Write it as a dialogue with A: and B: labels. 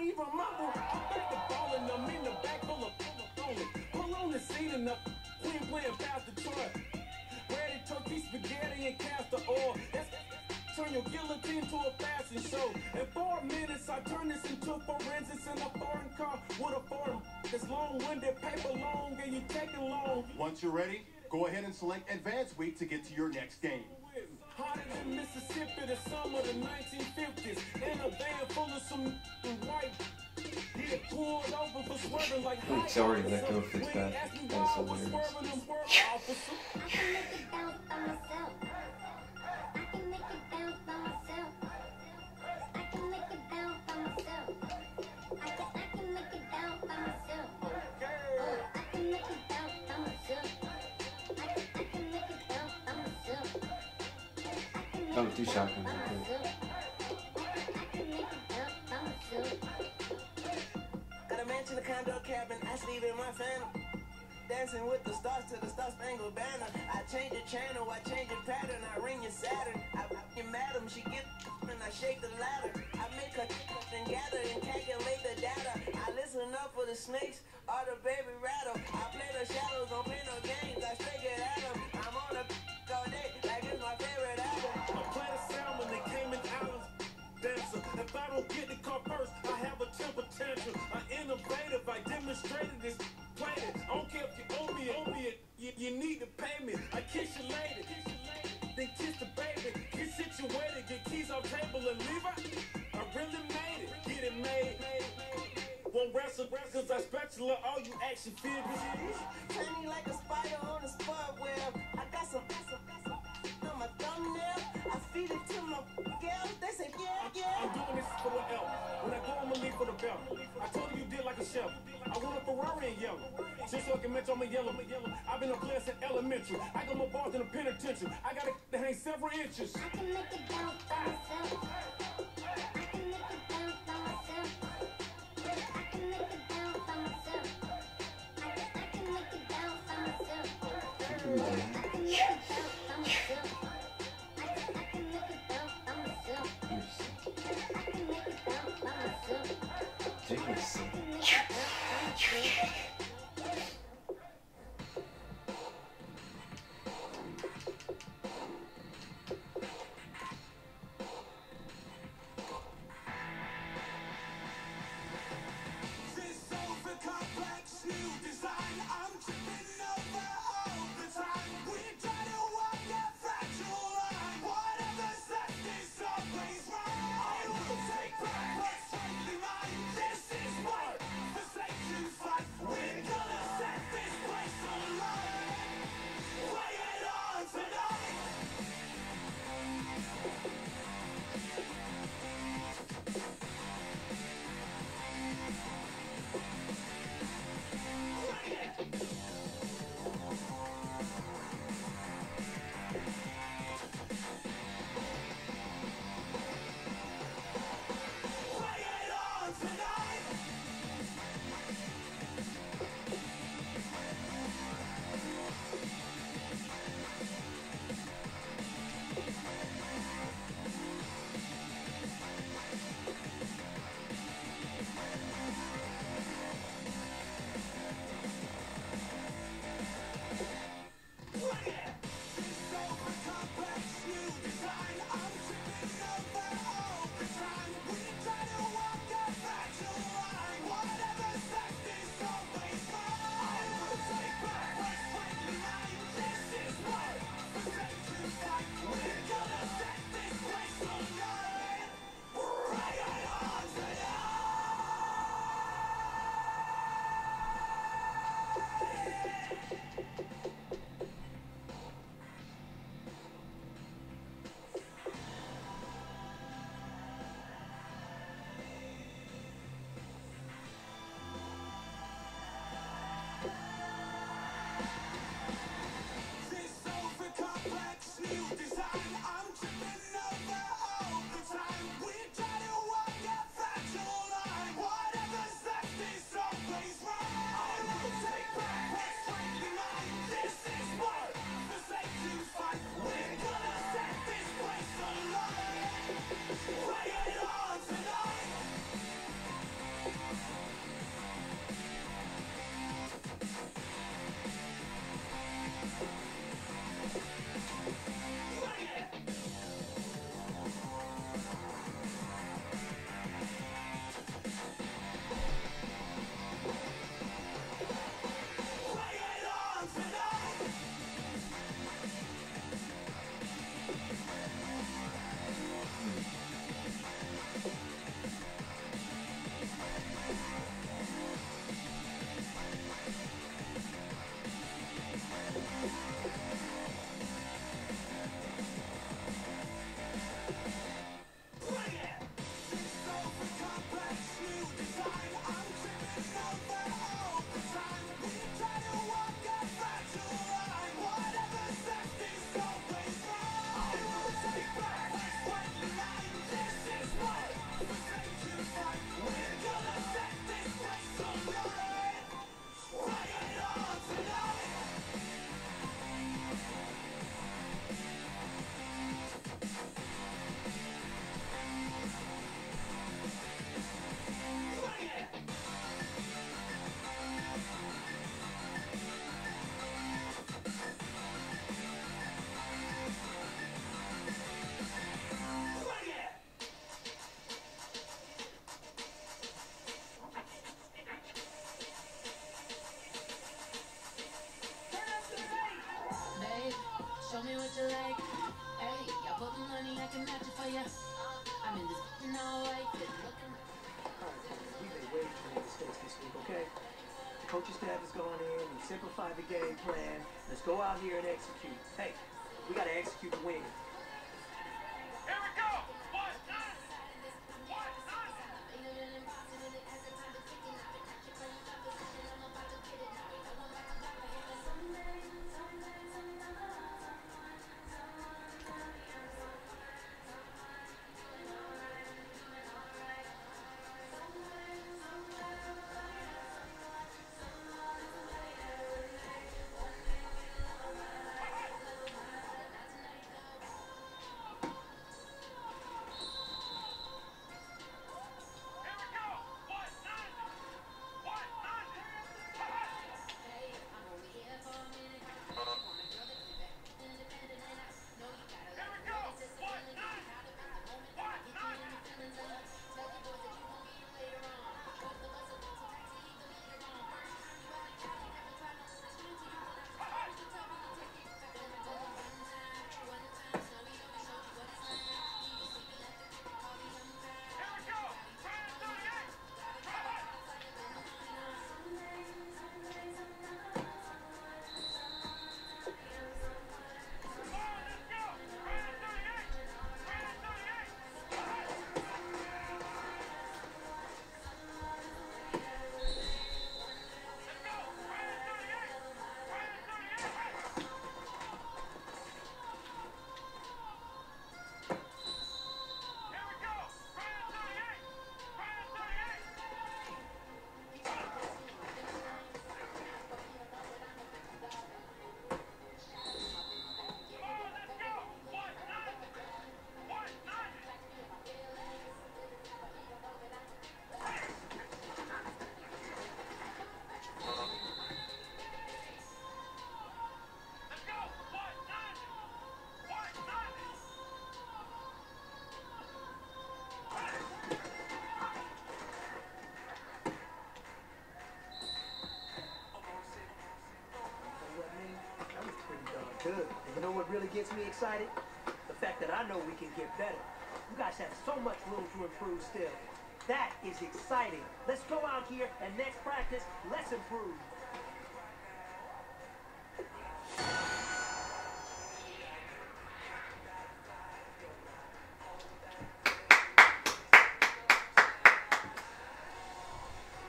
A: don't even mumble. I'm back to ballin', I'm in the back full of bowling. Pull on the seat and the queen playing past the truck. Ready turkey, spaghetti, and castor oil. That's turn your guillotine to a fashion show. In four minutes, I turn this into forensics in a foreign car with a foreign. It's long-winded, paper long, and you taking long.
B: Once you're ready, go ahead and select Advance Week to get to your next game.
A: Hotter than Mississippi, the summer of the 1950s. In a van full of some white. Get pulled over for swerving like
C: he's already let go of Fitzpatrick. That's hilarious.
D: Bounce by myself.
E: Got a mansion, a condo, cabin. I sleep in my phantom. Dancing with the stars to the Star Spangled Banner. I change the channel, I change the pattern. I ring your Saturn. I you madam, she get and I shake the ladder. I make her and gather and calculate the data. I listen up for the snakes or the baby rattle. I play the shadows, don't play no games. I figure get at
A: Get the car first, I have a temper tantrum. I innovative, I demonstrated this. Played it. I don't care if you owe me, owe me it. You, you need to pay me. I kiss you later. Then kiss the baby. Get situated, get keys off table and leave her. I really made it. Get it made. Won't wrestle, cause I spatula all you action figures.
E: me like a spider on a spud web. I got some, some, some on my thumbnail. I feed it to my girls. They say, yeah,
A: I'm doing this for the L. When I go, I'ma leave for the belt. I told you you did like a chef. I want a Ferrari in yellow. Just so I can match on my yellow. I've been a player since elementary. I got more bars than a penitentiary. I got to hang several inches.
D: I can make it bounce by myself. I you like. Hey, y'all putting money, I can match it for ya. I'm in
A: this fucking all right. Alright, we've been waiting the States this week, okay? The
F: coaching staff has gone in We simplified the game plan. Let's go out here and execute. Hey, we gotta execute the win. gets me excited? The fact that I know we can get better. You guys have so much room to improve still. That is exciting. Let's go out here and next practice, let's improve.